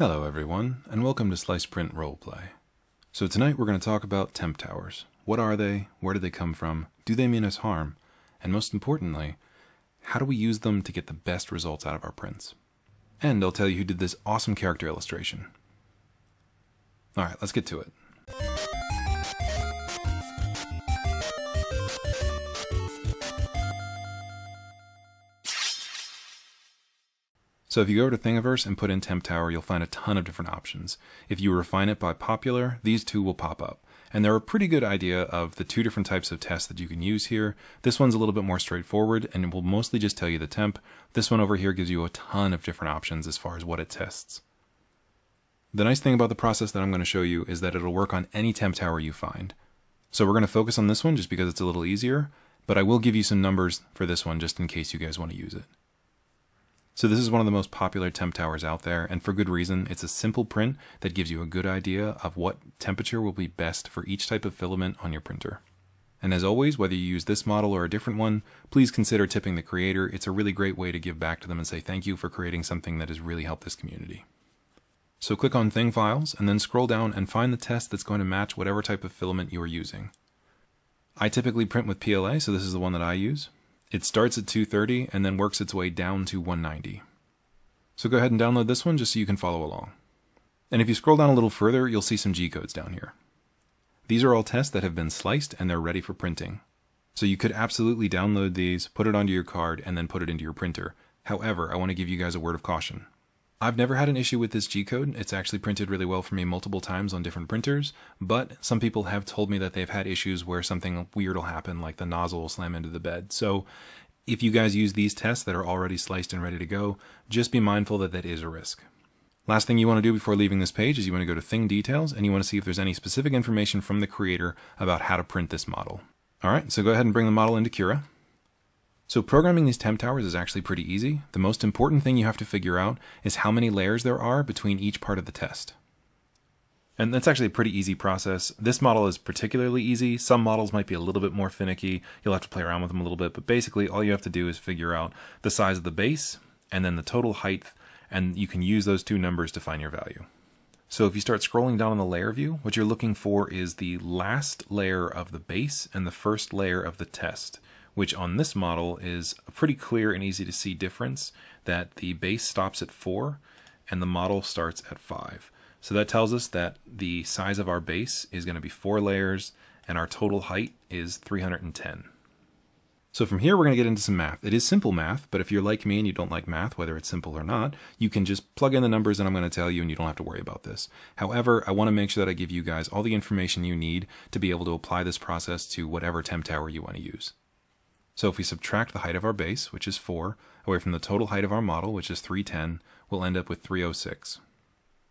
Hello everyone, and welcome to Slice Print Roleplay. So tonight we're going to talk about temp towers. What are they? Where do they come from? Do they mean us harm? And most importantly, how do we use them to get the best results out of our prints? And I'll tell you who did this awesome character illustration. Alright, let's get to it. So if you go to Thingiverse and put in Temp Tower, you'll find a ton of different options. If you refine it by popular, these two will pop up. And they're a pretty good idea of the two different types of tests that you can use here. This one's a little bit more straightforward and it will mostly just tell you the temp. This one over here gives you a ton of different options as far as what it tests. The nice thing about the process that I'm going to show you is that it'll work on any temp tower you find. So we're going to focus on this one just because it's a little easier, but I will give you some numbers for this one just in case you guys want to use it. So this is one of the most popular temp towers out there, and for good reason. It's a simple print that gives you a good idea of what temperature will be best for each type of filament on your printer. And as always, whether you use this model or a different one, please consider tipping the creator. It's a really great way to give back to them and say thank you for creating something that has really helped this community. So click on Thing Files, and then scroll down and find the test that's going to match whatever type of filament you are using. I typically print with PLA, so this is the one that I use. It starts at 230 and then works its way down to 190. So go ahead and download this one just so you can follow along. And if you scroll down a little further, you'll see some G-codes down here. These are all tests that have been sliced and they're ready for printing. So you could absolutely download these, put it onto your card, and then put it into your printer. However, I want to give you guys a word of caution. I've never had an issue with this G-code. It's actually printed really well for me multiple times on different printers, but some people have told me that they've had issues where something weird will happen, like the nozzle will slam into the bed. So if you guys use these tests that are already sliced and ready to go, just be mindful that that is a risk. Last thing you want to do before leaving this page is you want to go to Thing Details and you want to see if there's any specific information from the creator about how to print this model. All right, so go ahead and bring the model into Cura. So programming these temp towers is actually pretty easy. The most important thing you have to figure out is how many layers there are between each part of the test. And that's actually a pretty easy process. This model is particularly easy. Some models might be a little bit more finicky. You'll have to play around with them a little bit, but basically all you have to do is figure out the size of the base and then the total height, and you can use those two numbers to find your value. So if you start scrolling down on the layer view, what you're looking for is the last layer of the base and the first layer of the test which on this model is a pretty clear and easy to see difference that the base stops at 4 and the model starts at 5. So that tells us that the size of our base is going to be 4 layers and our total height is 310. So from here, we're going to get into some math. It is simple math, but if you're like me and you don't like math, whether it's simple or not, you can just plug in the numbers and I'm going to tell you and you don't have to worry about this. However, I want to make sure that I give you guys all the information you need to be able to apply this process to whatever temp tower you want to use. So if we subtract the height of our base, which is 4, away from the total height of our model, which is 310, we'll end up with 306.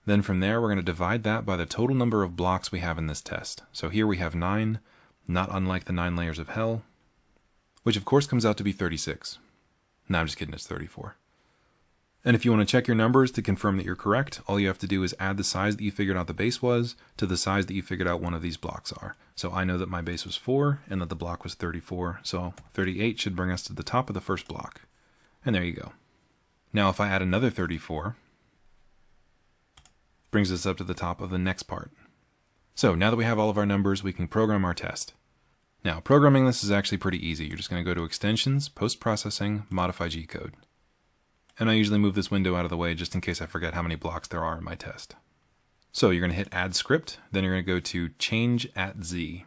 Then from there, we're going to divide that by the total number of blocks we have in this test. So here we have 9, not unlike the 9 layers of hell, which of course comes out to be 36. No, I'm just kidding, it's 34. And if you want to check your numbers to confirm that you're correct, all you have to do is add the size that you figured out the base was to the size that you figured out one of these blocks are. So I know that my base was 4 and that the block was 34, so 38 should bring us to the top of the first block. And there you go. Now if I add another 34, brings us up to the top of the next part. So now that we have all of our numbers, we can program our test. Now, programming this is actually pretty easy. You're just going to go to Extensions, Post-Processing, Modify G-Code and I usually move this window out of the way just in case I forget how many blocks there are in my test. So you're going to hit Add Script, then you're going to go to Change at Z.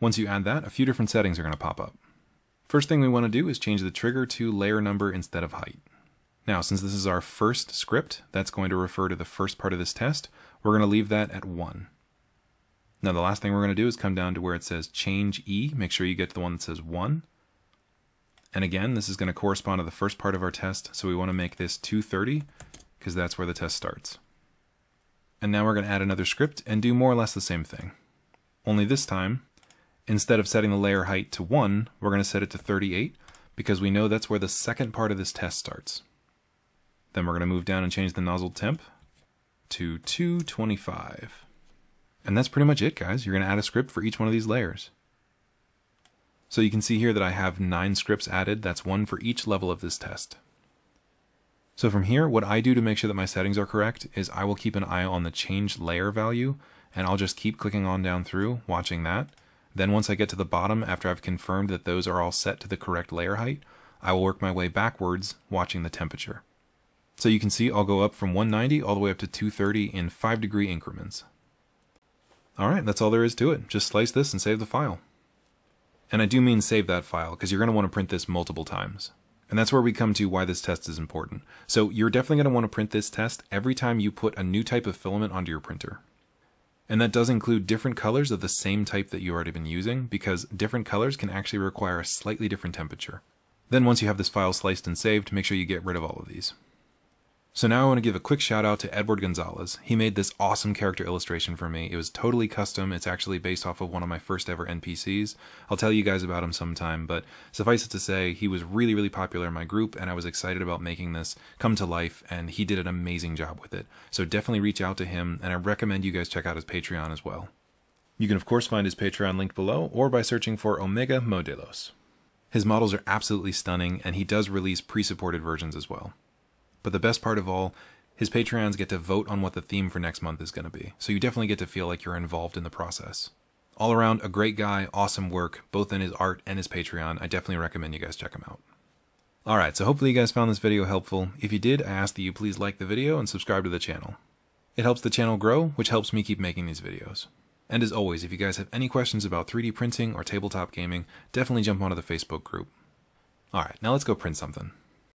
Once you add that, a few different settings are going to pop up. First thing we want to do is change the trigger to layer number instead of height. Now, since this is our first script, that's going to refer to the first part of this test, we're going to leave that at 1. Now the last thing we're going to do is come down to where it says change E, make sure you get to the one that says 1, and again, this is going to correspond to the first part of our test, so we want to make this 230 because that's where the test starts. And now we're going to add another script and do more or less the same thing. Only this time, instead of setting the layer height to 1, we're going to set it to 38 because we know that's where the second part of this test starts. Then we're going to move down and change the nozzle temp to 225. And that's pretty much it, guys. You're going to add a script for each one of these layers. So you can see here that I have nine scripts added. That's one for each level of this test. So from here, what I do to make sure that my settings are correct is I will keep an eye on the change layer value and I'll just keep clicking on down through, watching that. Then once I get to the bottom, after I've confirmed that those are all set to the correct layer height, I will work my way backwards, watching the temperature. So you can see I'll go up from 190 all the way up to 230 in 5 degree increments. Alright, that's all there is to it. Just slice this and save the file. And I do mean save that file, because you're going to want to print this multiple times. And that's where we come to why this test is important. So you're definitely going to want to print this test every time you put a new type of filament onto your printer. And that does include different colors of the same type that you've already been using, because different colors can actually require a slightly different temperature. Then once you have this file sliced and saved, make sure you get rid of all of these. So now I want to give a quick shout out to Edward Gonzalez. He made this awesome character illustration for me. It was totally custom. It's actually based off of one of my first ever NPCs. I'll tell you guys about him sometime, but suffice it to say, he was really, really popular in my group, and I was excited about making this come to life, and he did an amazing job with it. So definitely reach out to him, and I recommend you guys check out his Patreon as well. You can of course find his Patreon linked below, or by searching for Omega Models. His models are absolutely stunning, and he does release pre-supported versions as well. But the best part of all, his Patreons get to vote on what the theme for next month is going to be, so you definitely get to feel like you're involved in the process. All around, a great guy, awesome work, both in his art and his Patreon. I definitely recommend you guys check him out. Alright, so hopefully you guys found this video helpful. If you did, I ask that you please like the video and subscribe to the channel. It helps the channel grow, which helps me keep making these videos. And as always, if you guys have any questions about 3D printing or tabletop gaming, definitely jump onto the Facebook group. Alright, now let's go print something.